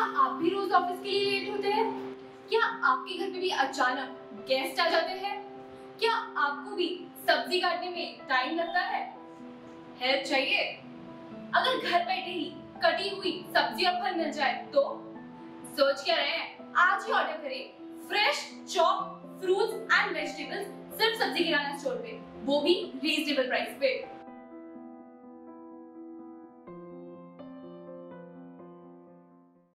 क्या आप भी रोज ऑफ़िस के लिए लेट होते हैं? क्या आपके घर पे भी अचानक गेस्ट आ जाते हैं? क्या आपको भी सब्ज़ी काटने में टाइम लगता है? हेल्प चाहिए? अगर घर बैठे ही कटी हुई सब्ज़ी आपको मिल जाए तो? सोच क्या रहे हैं, आज ही ऑर्डर करें fresh chop fruits and vegetables सिर्फ़ सब्ज़ी किराना स्टोर पे, वो भी रीजनेबल प्राइस पे।